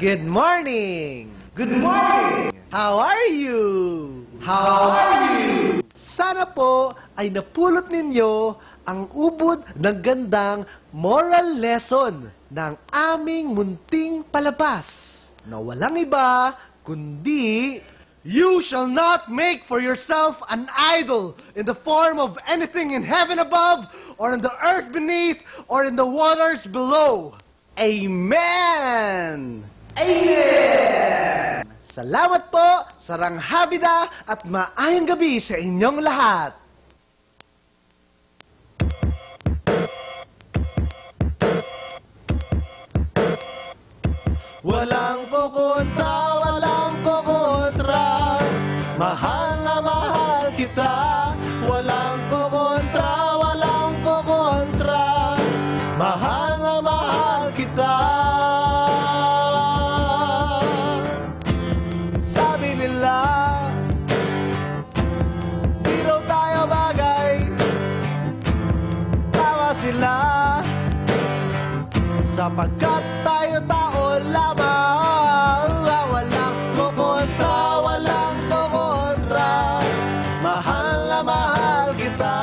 Good morning! Good morning! How are you? How are you? Sana po ay napulot ninyo ang ubod ng gandang moral lesson ng aming munting palabas na walang iba kundi You shall not make for yourself an idol in the form of anything in heaven above, or in the earth beneath, or in the waters below. Amen! Amen! Salamat po, sarang habida at maayong gabi sa inyong lahat. Walang kukontra, walang na mahal Sapagkat tayo tao lamang ah, Walang kukontra, walang kukontra. Mahal na mahal kita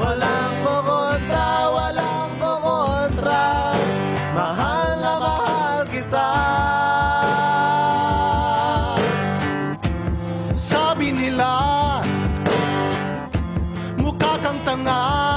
Walang kukontra, walang kukontra. Mahal na mahal kita. Sabi nila Mukha kang tanga.